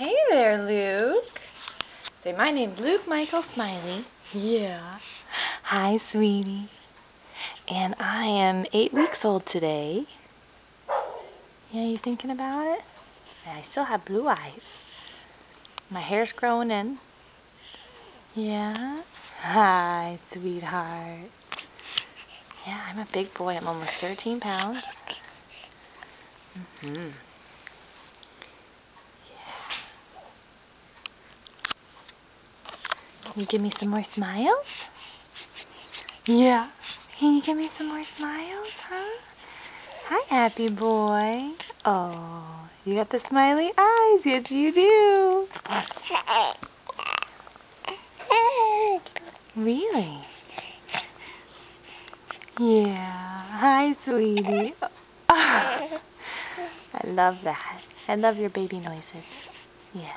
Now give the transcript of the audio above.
Hey there, Luke. Say, my name's Luke Michael Smylie. Yeah. Hi, sweetie. And I am eight weeks old today. Yeah, you thinking about it? I still have blue eyes. My hair's growing in. Yeah? Hi, sweetheart. Yeah, I'm a big boy. I'm almost 13 pounds. Mm-hmm. Can you give me some more smiles? Yeah. Can you give me some more smiles, huh? Hi, happy boy. Oh, you got the smiley eyes. Yes, you do. Really? Yeah. Hi, sweetie. I love that. I love your baby noises. Yeah.